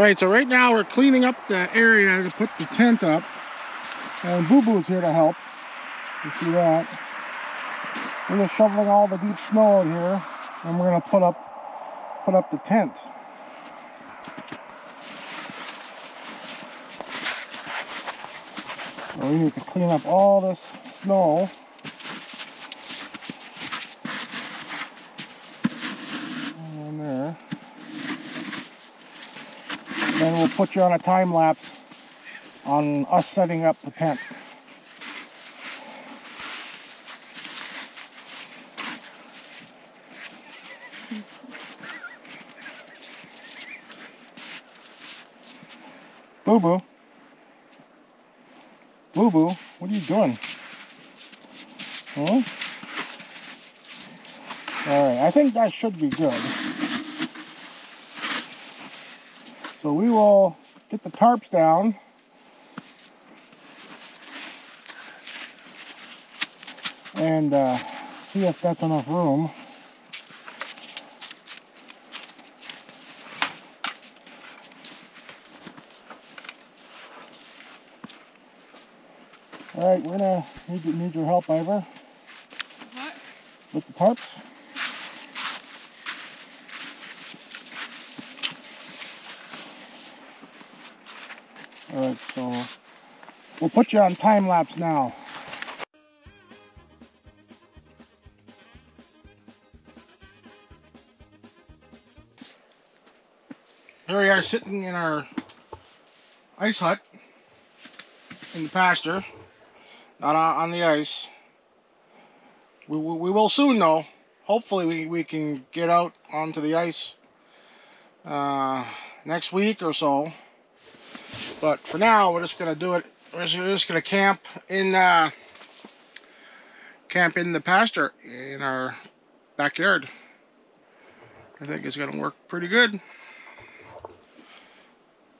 All right, so right now we're cleaning up the area to put the tent up. And Boo Boo's here to help. You see that? We're just shoveling all the deep snow out here, and we're gonna put up put up the tent. We need to clean up all this snow. And there. Then we'll put you on a time lapse on us setting up the tent. Boo Boo. Boo Boo, what are you doing? Hmm? Huh? Alright, I think that should be good. So we will get the tarps down. And uh, see if that's enough room. All right, we're gonna need, need your help, Ivor. What? With the tarps. All right, so we'll put you on time lapse now. Here we are sitting in our ice hut in the pasture, not on the ice. We, we, we will soon though. Hopefully we, we can get out onto the ice uh, next week or so. But for now, we're just gonna do it. We're just, gonna camp in uh, camp in the pasture in our backyard. I think it's gonna work pretty good.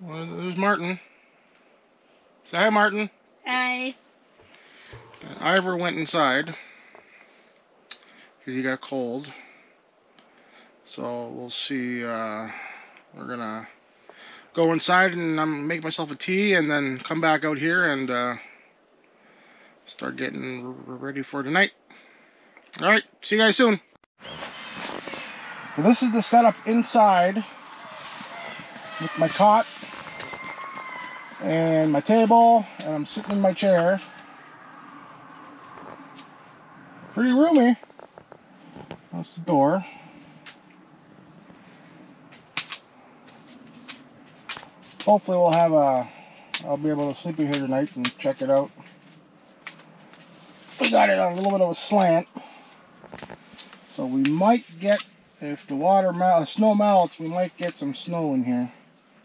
Well, there's Martin. Say hi, Martin. Hi. And Ivor went inside because he got cold. So we'll see. Uh, we're gonna go inside and um, make myself a tea, and then come back out here and uh, start getting ready for tonight. All right, see you guys soon. This is the setup inside with my cot and my table, and I'm sitting in my chair. Pretty roomy. That's the door. Hopefully we'll have a, I'll be able to sleep in here tonight and check it out. We got it on a little bit of a slant. So we might get, if the water mel uh, snow melts, we might get some snow in here.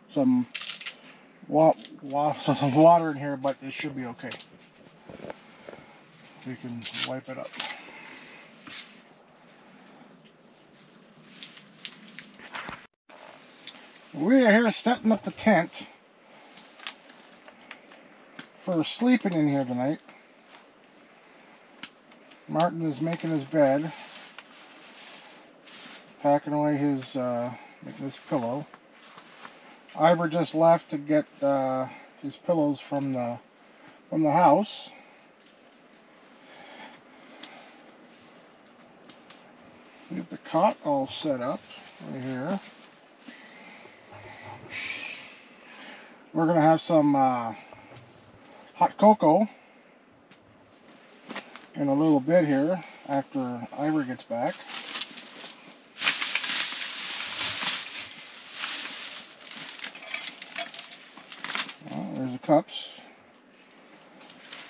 Some, wa wa some water in here, but it should be okay. We can wipe it up. We are here setting up the tent for sleeping in here tonight. Martin is making his bed, packing away his, uh, making his pillow. Ivor just left to get uh, his pillows from the from the house. We have the cot all set up right here. We're gonna have some uh, hot cocoa in a little bit here after Ivor gets back. Well, there's the cups.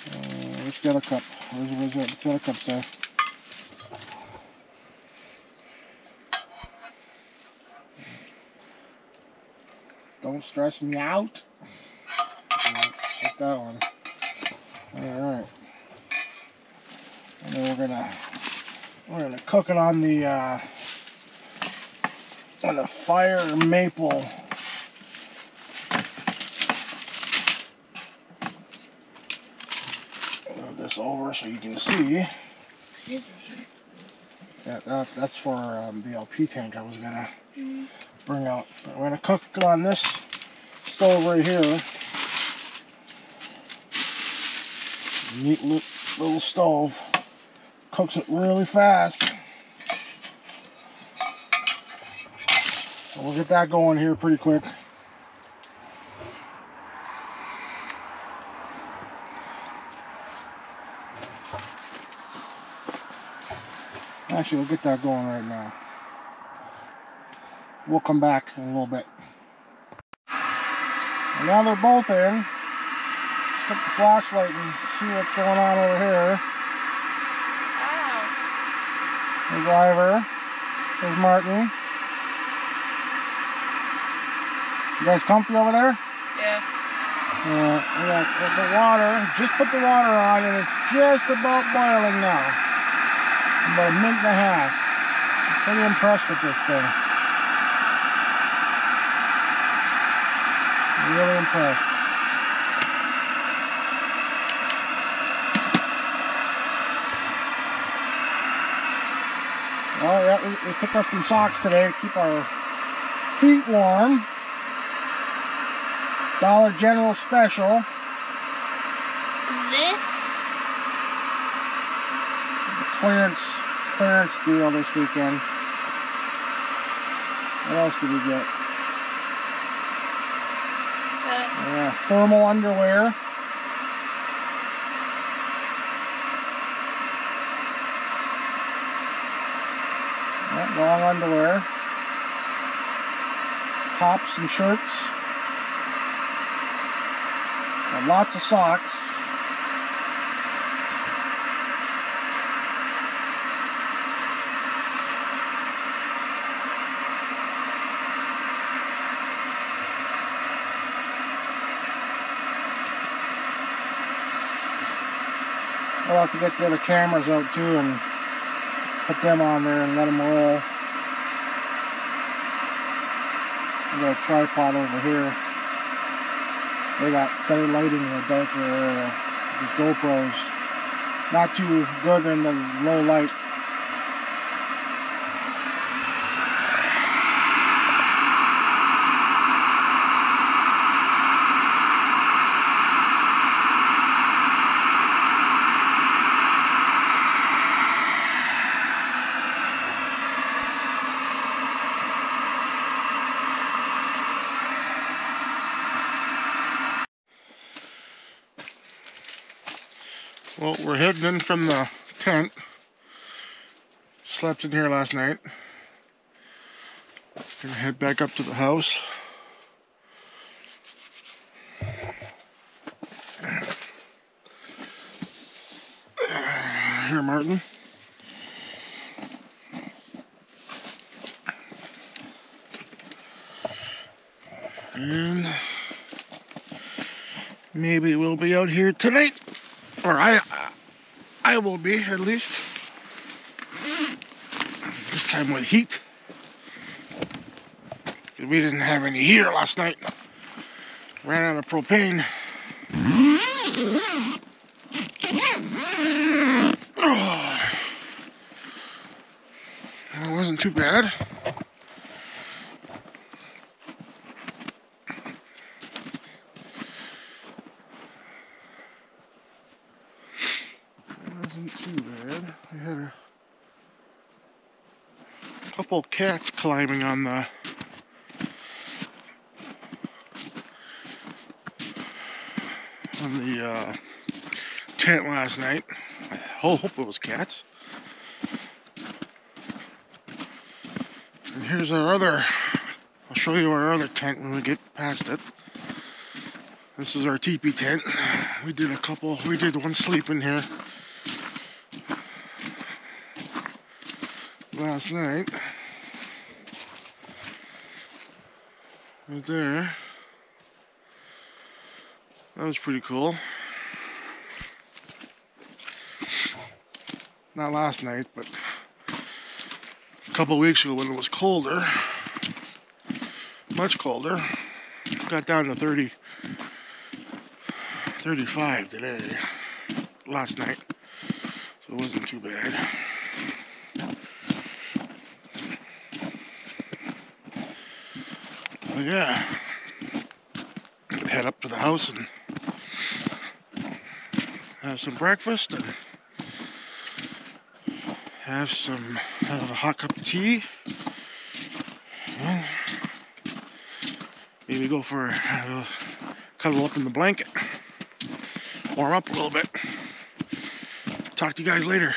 Uh, what's the other cup? Where's, where's the, the other cup say? Don't stress me out. That one. Alright. And then we're gonna we're gonna cook it on the uh, on the fire maple move this over so you can see. Yeah, that, that's for um, the LP tank I was gonna bring out. But we're gonna cook it on this stove right here. Neat little stove. Cooks it really fast. So we'll get that going here pretty quick. Actually, we'll get that going right now. We'll come back in a little bit. And now they're both in. Let's the flashlight and see what's going on over here. Wow. There's Ivor. There's Martin. You guys comfy over there? Yeah. Uh, we got the, the water. Just put the water on and it's just about boiling now. About a minute and a half. I'm pretty impressed with this thing. Really impressed. We, we picked up some socks today to keep our feet warm. Dollar General special. This clearance clearance deal this weekend. What else did we get? uh, Yeah, thermal underwear. Long underwear. Tops and shirts. And lots of socks. I'll have to get the other cameras out too and put them on there and let them roll. We got a tripod over here. They got better lighting in the darker area. These GoPros. Not too good in the low light. Well, we're heading in from the tent. Slept in here last night. Gonna head back up to the house. Here, Martin. And maybe we'll be out here tonight. Or I, I will be at least. This time with heat. We didn't have any heater last night. Ran out of propane. Oh. That wasn't too bad. wasn't too bad. I had a couple cats climbing on the on the uh, tent last night. I hope it was cats. And here's our other. I'll show you our other tent when we get past it. This is our teepee tent. We did a couple. We did one sleep in here. Last night. Right there. That was pretty cool. Not last night, but a couple weeks ago when it was colder. Much colder. Got down to 30, 35 today. Last night. So it wasn't too bad. But yeah. head up to the house and have some breakfast and have some have a hot cup of tea and maybe go for a cuddle up in the blanket warm up a little bit talk to you guys later